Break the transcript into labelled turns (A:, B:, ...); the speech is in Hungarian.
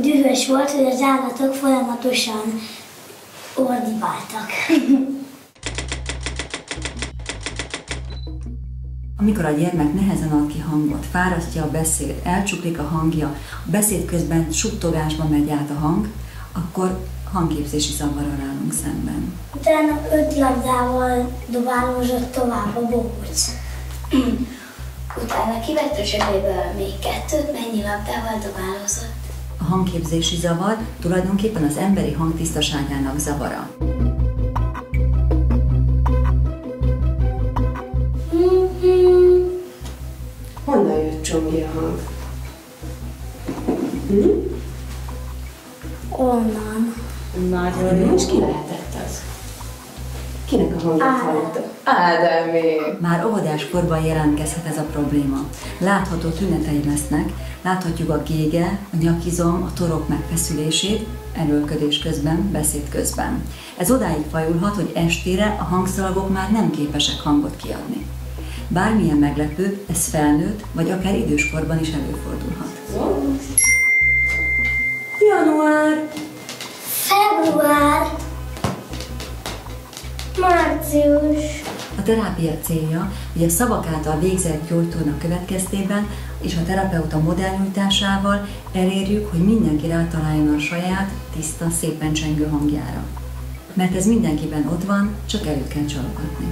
A: dühös volt, hogy az állatok folyamatosan ordibáltak.
B: Amikor a gyermek nehezen ad ki hangot, fárasztja a beszéd, elcsuklik a hangja, a beszéd közben suttogásba megy át a hang, akkor hangképzési zavarral állunk szemben.
A: Utána öt labdával dobálózott tovább a bohóc.
C: Utána kivett a zsebéből még kettőt, mennyi labdával dobálózott.
B: A hangképzési zavar tulajdonképpen az emberi hang tisztaságának zavara.
D: Honnan jött Csongi a hang? Hm?
A: Onnan.
D: Nagyon jó. És ki lehetett az? Kinek a hangját
A: Ádám.
D: hallotta? Ádámé.
B: Már óvodás korban jelentkezhet ez a probléma. Látható tünetei lesznek, láthatjuk a gége, a nyakizom, a torok megfeszülését, erőlködés közben, beszéd közben. Ez odáig fajulhat, hogy estére a hangszalagok már nem képesek hangot kiadni. Bármilyen meglepő, ez felnőtt, vagy akár időskorban is előfordulhat.
D: Január.
A: Február. Március.
B: A terápia célja, hogy a szavak által végzett gyógytorna következtében és a terapeuta modellnyújtásával elérjük, hogy mindenki rátaláljon a saját, tiszta, szépen csengő hangjára. Mert ez mindenkiben ott van, csak elő kell csalogatni.